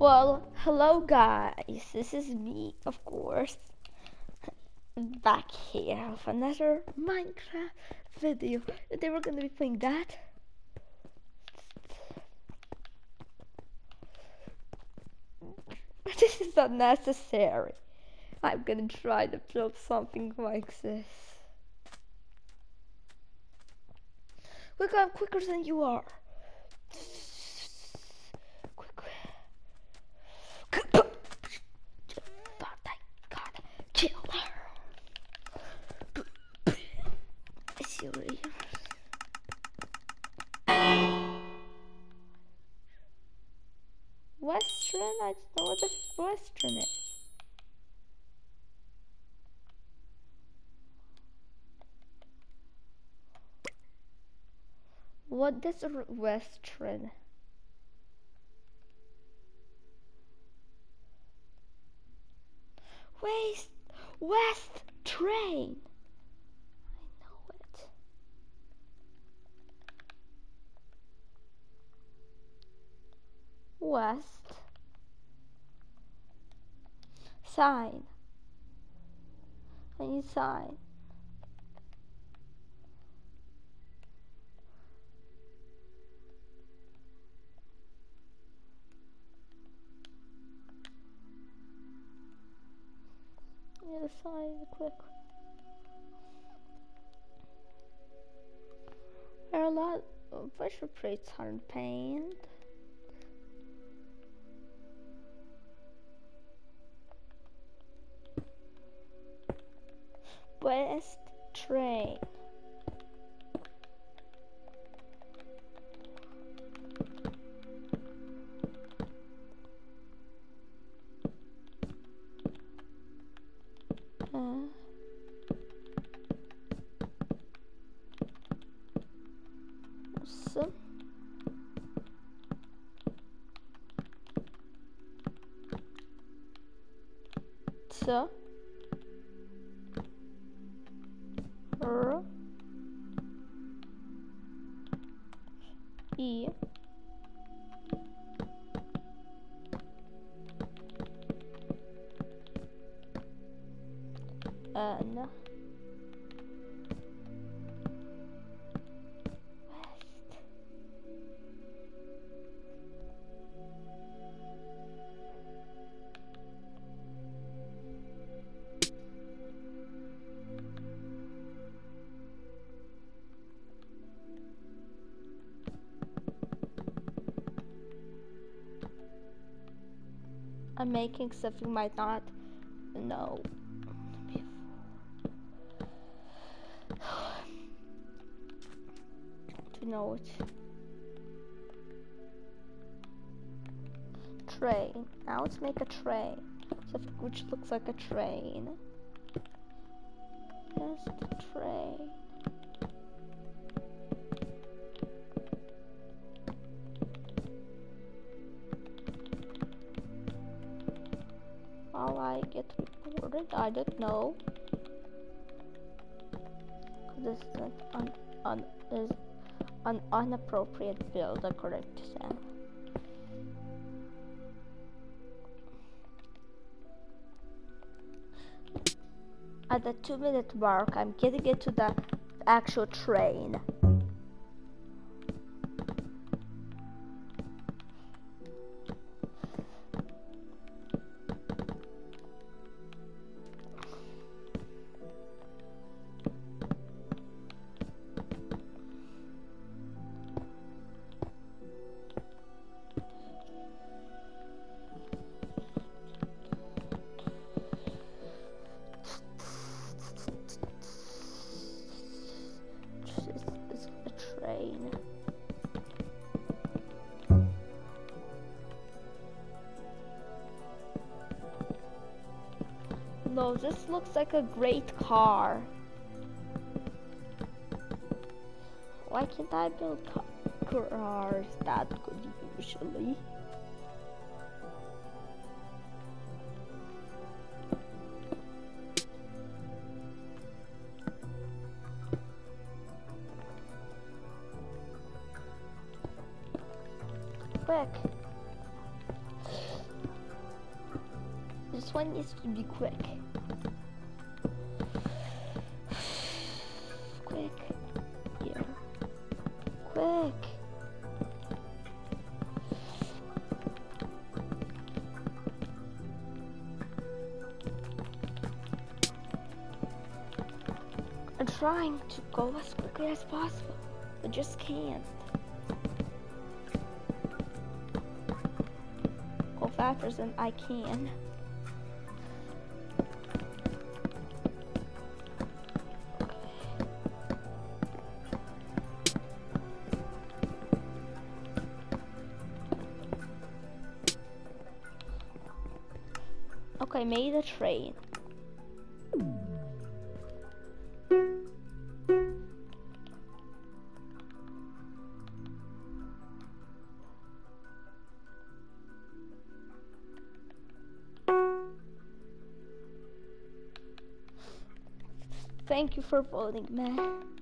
Well, hello guys, this is me, of course, back here with another Minecraft video. Today we're gonna be playing that. This is unnecessary. I'm gonna try to build something like this. Look, I'm quicker than you are. I don't know what the Western is. What a Western? West West train. I know it. West sign. I need sign. need a sign quick. There are a lot of pressure plates aren't painted. West train. N West I'm making you might not know train. Which looks like a train. Just a train. While I get recorded, I don't know. This is an un, is an unappropriate build according to At the two minute mark, I'm getting into the actual train. Looks like a great car. Why can't I build cars that good usually? Quick. this one needs to be quick. Quick. Trying to go as quickly as possible, but just can't. Go faster than I can. Okay, made a train. Thank you for voting, man.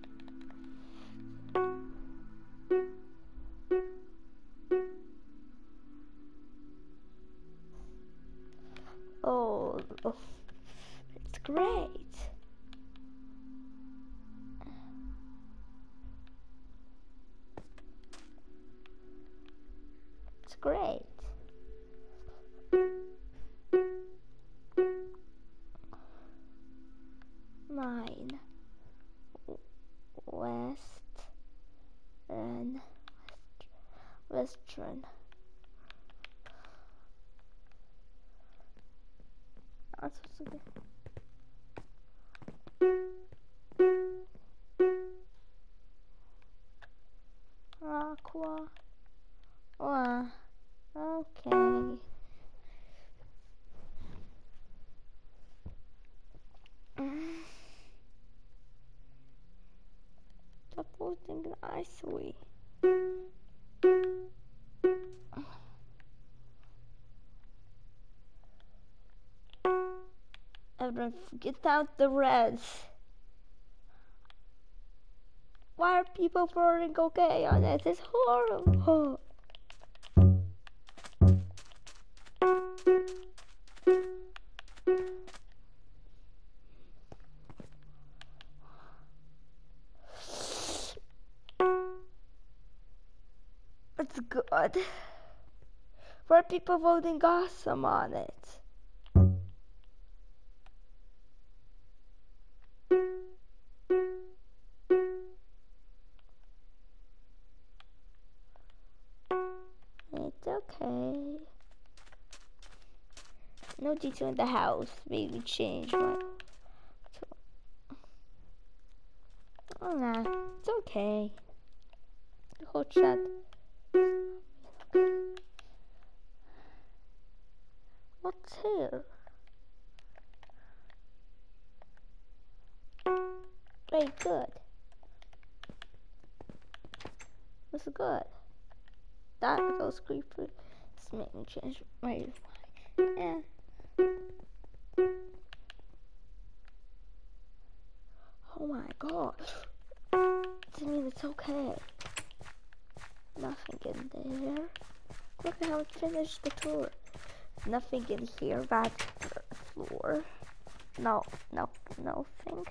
Nicely. Everyone, get out the reds. Why are people throwing okay on it? It's horrible. Why are people voting awesome on it? It's okay. No detail in the house. Maybe change my. Oh nah, it's okay. Whole chat. What's here? Very good. This is good. That goes creepy. It's making change my yeah. Oh my god. To me it's okay. Nothing in there. Look how it finished the tour. Nothing in here. That floor. No, no, nothing.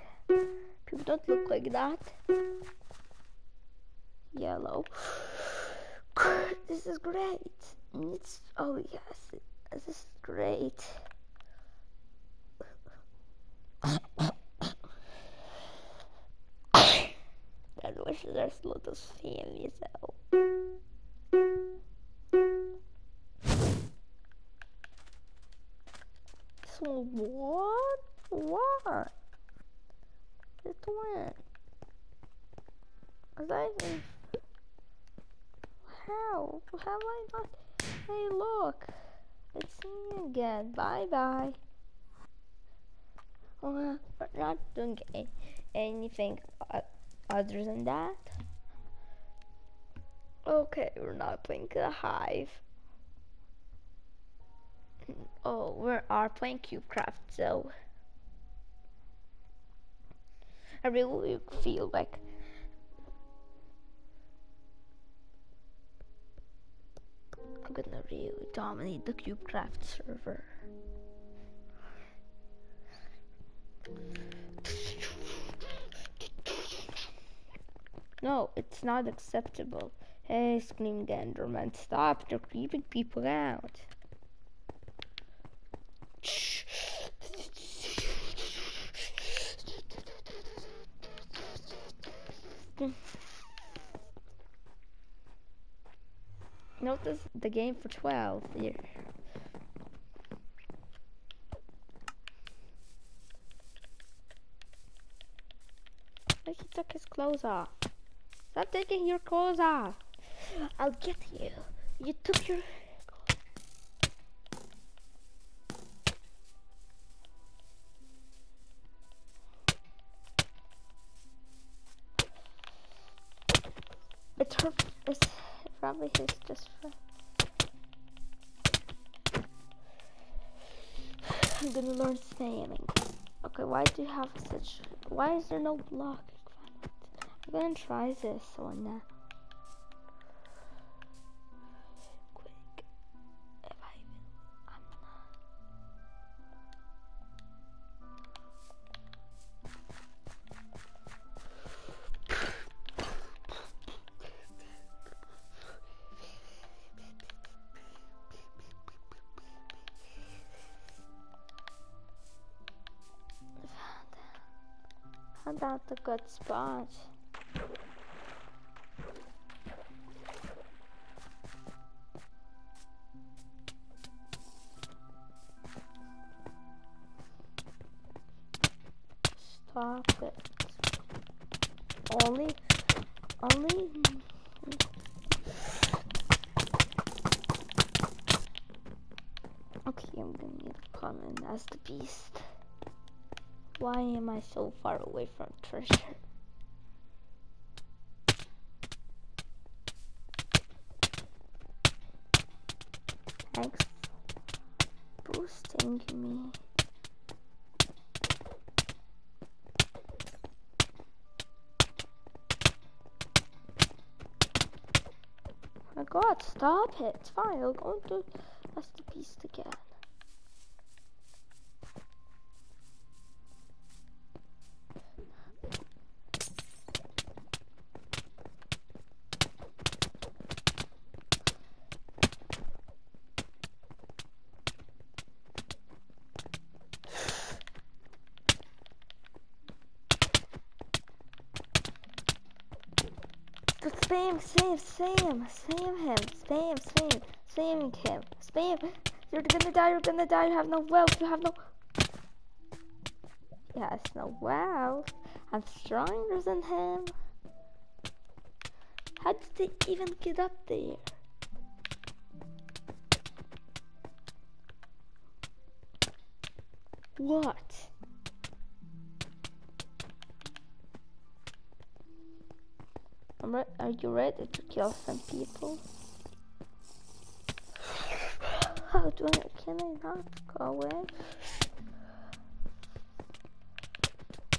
People don't look like that. Yellow. This is great. It's oh yes, this is great. I wish there's Lotus family so. So what? What? It went. Was I even... How? How am I not? Hey, look. It's me again. Bye bye. Well, we're not doing anything o- other than that. Okay, we're not playing the hive. Oh, we are playing CubeCraft, so I really feel like I'm gonna really dominate the CubeCraft server. No, it's not acceptable. Hey, screamed Enderman, stop, they're creeping people out. Notice the game for 12 here. He took his clothes off. Stop taking your clothes off. I'll get you. You took your. It's her. It's probably his just friend. I'm gonna learn spamming. Okay, why do you have such? Why is there no block? I'm gonna try this one now. Quick. If I will, I'm not. Found out the good spot. Need a as the beast. Why am I so far away from treasure? Thanks boosting me. Oh my god, stop it. It's fine, I'll go into that's the again. Spam, spam, spam, spam him, spam, spam, spamming him, spam. You're gonna die, you're gonna die, you have no wealth, you have no... Yes, no wealth. I'm stronger than him. How did they even get up there? What? Are you ready to kill some people? How do I, can I not go away?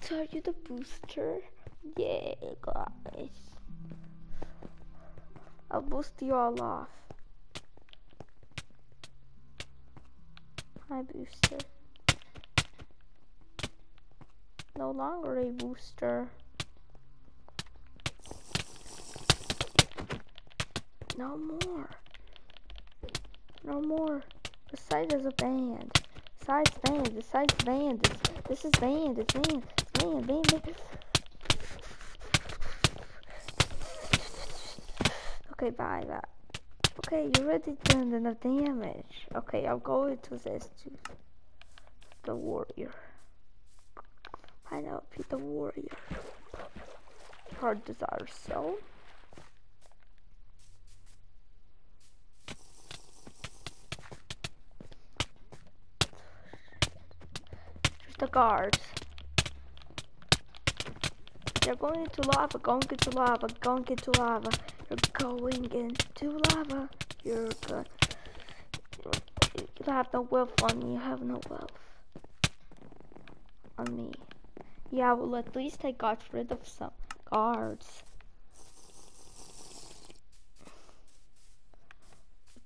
So are you the booster? Yeah, guys. I'll boost you all off. Hi, booster. No longer a booster. No more. No more. The site is a band. Site's banned. The site's banned. This, this is banned. It's banned. It's banned. Banned. banned. Okay, bye that. Okay, you already done enough damage. Okay, I'll go into this to the warrior. I know, be the warrior. Hard desire so. Guards. You're going into lava, going into lava, going into lava. You're going into lava. You're good. You have no wealth on me. You have no wealth on me. Yeah, well, at least I got rid of some guards.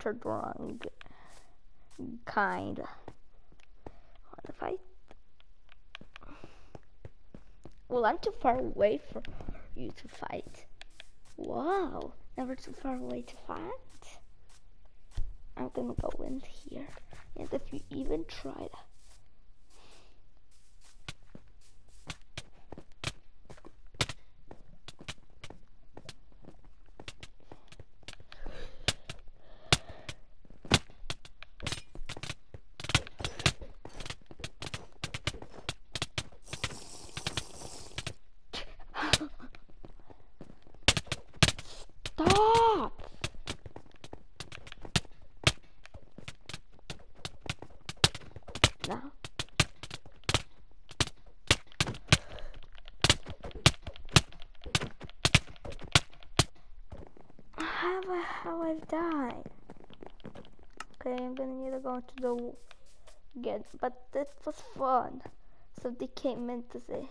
Which wrong. Kinda. Wanna fight? Well, I'm too far away for you to fight. Wow, never too far away to fight. I'm gonna go in here. And if you even try that. Stop! Now. How have I, how I've? Okay, I'm gonna need to go to the again, but it was fun. So they came in to say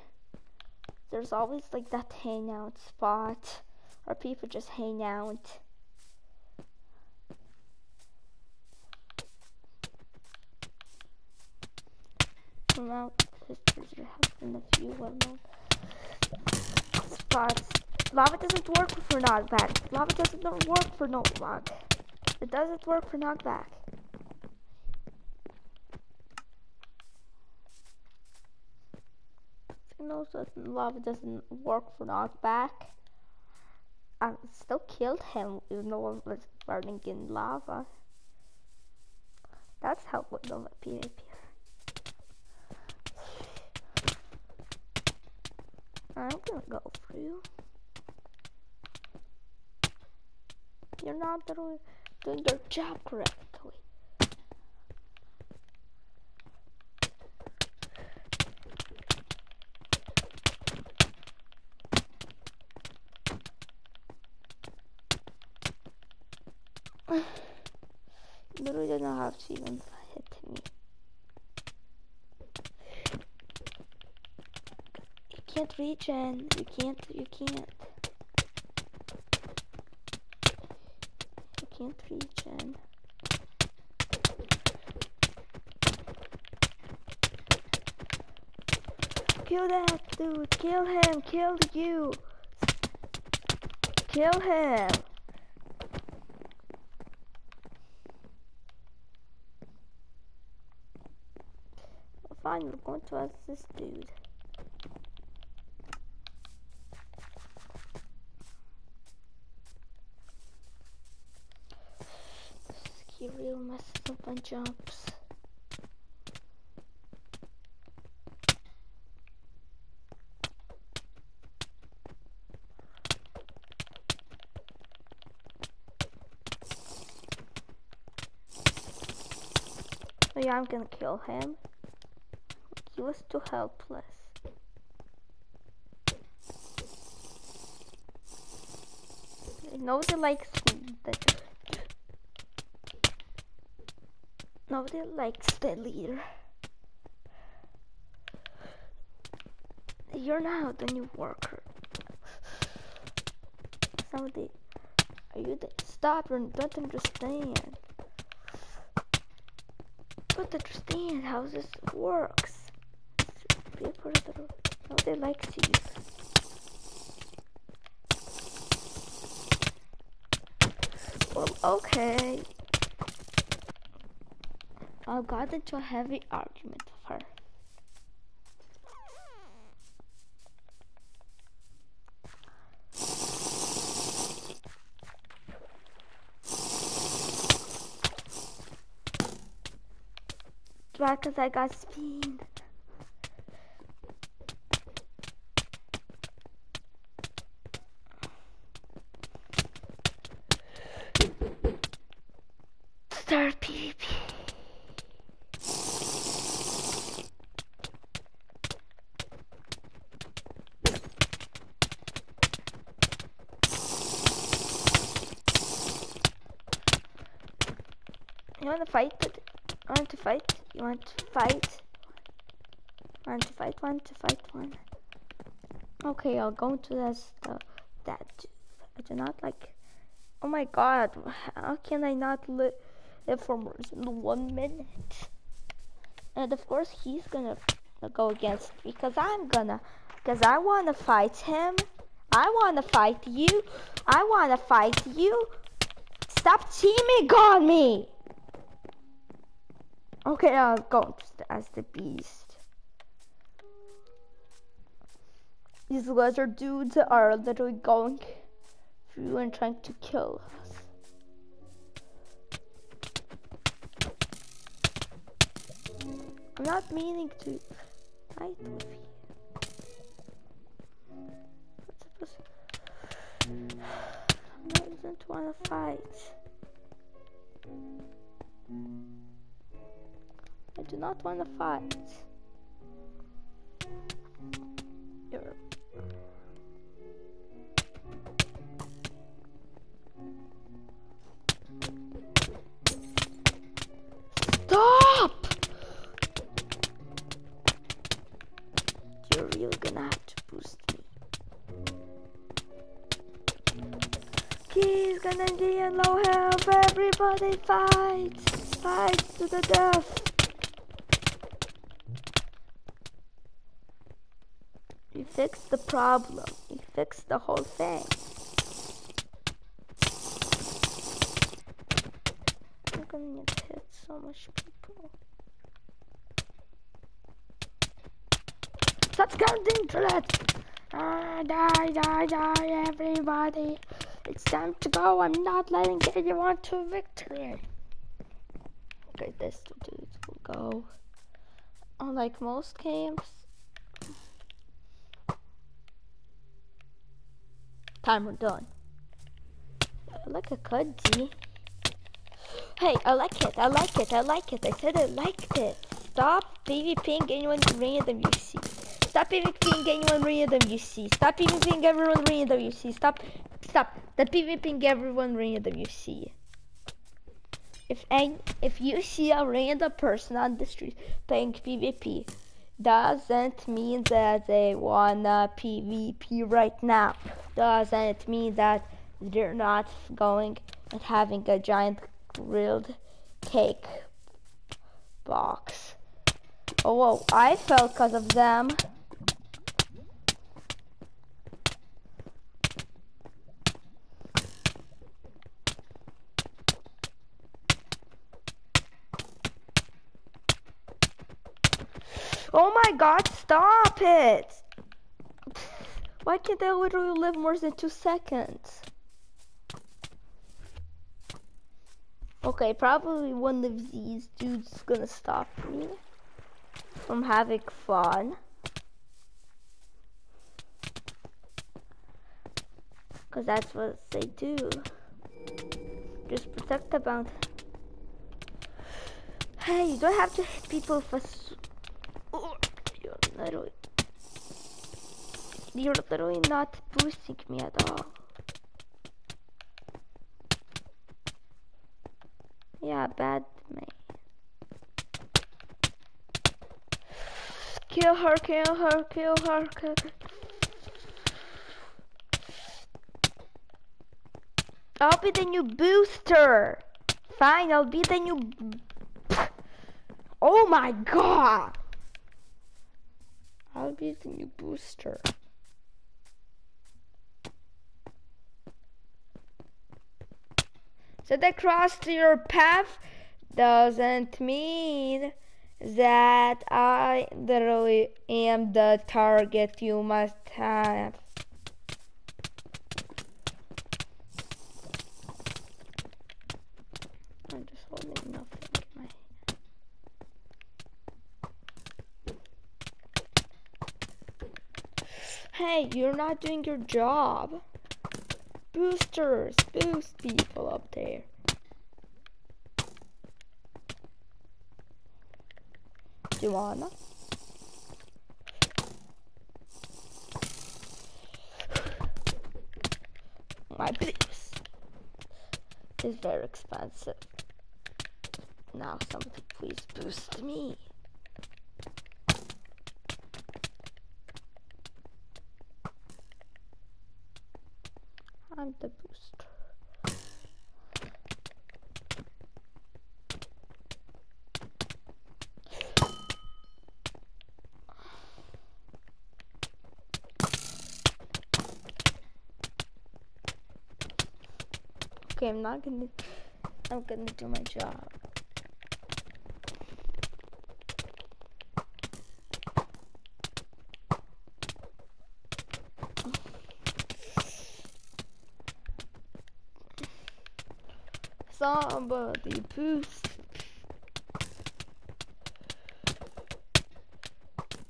there's always like that hangout spot where people just hang out. Come out, sisters, been a few well known spots. Lava doesn't work for knockback. Lava doesn't work for knockback. It doesn't work for knockback. knows that lava doesn't work for knockback. I still killed him even though I was burning in lava. That's how we do the PvP. I'm gonna go for you. You're not doing your job correctly. Literally don't have to even hit me. You can't reach in. You can't. You can't. You can't in. Kill that dude. Kill him. Kill you. Kill him. Fine, we're going to ask this dude. Up jumps. Oh yeah, I'm gonna kill him. He was too helpless. Nobody likes that. Nobody likes the leader. You're now the new worker. Somebody, are you the stubborn? Don't understand. Don't understand how this works. People nobody likes you. Well, okay. I got into a heavy argument with her. Because I got speed. Start PvP. You want to fight? You want to fight? You want to fight? Want to fight? Want to fight one? Okay, I'll go into this. Uh, that I do not like. Oh my god! How can I not live for more than one minute? And of course, he's gonna go against me because I'm gonna because I want to fight him. I wanna fight you. I wanna fight you. Stop teaming on me. Okay, I'll go as the beast. These lizard dudes are literally going through and trying to kill us. I'm not meaning to fight with you. What's supposed I don't want to fight. I do not want to fight. You're Stop! You're really gonna have to boost me. He's gonna be in low health. Everybody fight! Fight to the death! You fixed the problem. You fixed the whole thing. I'm gonna much people. Counting to that! Ah, die, die, die, everybody. It's time to go. I'm not letting anyone to victory. Okay, this dude will go. Unlike most games, Timer done. Like a cudgy. Hey, I like it, I like it, I like it. I said I liked it. Stop PvPing anyone random you see. Stop PvPing anyone random you see. Stop PvPing everyone random you see. Stop, stop. The PvPing everyone random you see. If any, if you see a random person on the street playing PvP, doesn't mean that they wanna PvP right now. Doesn't mean that they're not going and having a giant grilled cake box. Oh, whoa, I fell because of them. Oh my god, stop it! Why can't I literally live more than two seconds? Okay, probably one of these dudes is gonna stop me from having fun. Cause that's what they do. Just protect the bounty. Hey, you don't have to hit people for Oh, you're literally, you're literally not boosting me at all. Yeah, bad me. Kill her, kill her, kill her, kill her. I'll be the new booster. Fine, I'll be the new... Oh my god! I'll be the new booster. So that crossed your path doesn't mean that I literally am the target you must have. I'm just holding nothing in my hand. Hey, you're not doing your job. Boosters, boost people up there. Do you wanna? My boost is very expensive. Now somebody please boost me. I'm the boost. Okay, I'm not gonna, I'm gonna do my job. Somebody boost.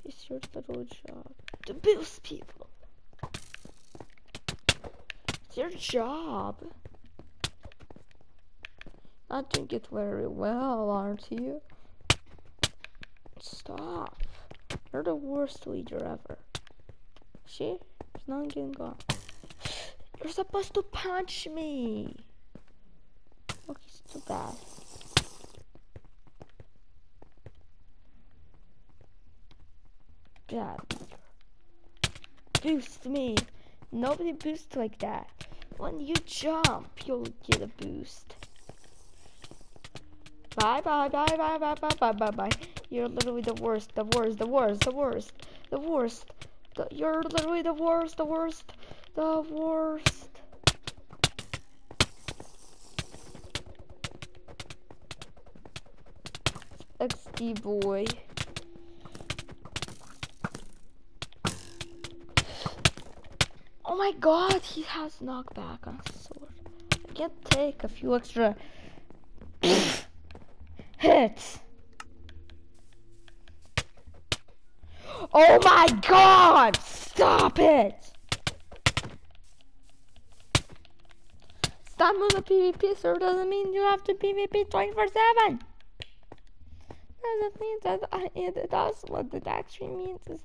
It's your little job to boost people. It's your job. Not doing it very well, aren't you? Stop. You're the worst leader ever. See? There's nothing getting gone. You're supposed to punch me. Okay, it's too bad. God, boost me. Nobody boosts like that. When you jump, you'll get a boost. Bye bye bye bye bye bye bye bye bye. You're literally the worst, the worst, the worst, the worst, the worst. The, you're literally the worst, the worst, the worst. XD boy. Oh my god, he has knockback on his sword. I can't take a few extra hits. Oh my god! Stop it! Stop moving the PvP server doesn't mean you have to PvP 24 7. Doesn't mean that I, it does. What it actually means is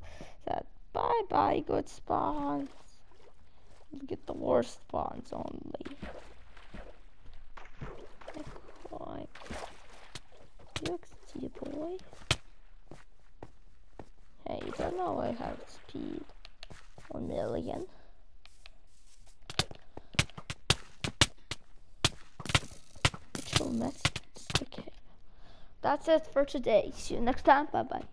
that bye bye good spawns. Get the worst spawns only. Like, UXT boy. Hey, you don't know I have speed. One million. Okay. That's it for today. See you next time. Bye bye.